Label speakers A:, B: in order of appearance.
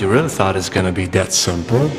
A: you really thought it's gonna be that simple?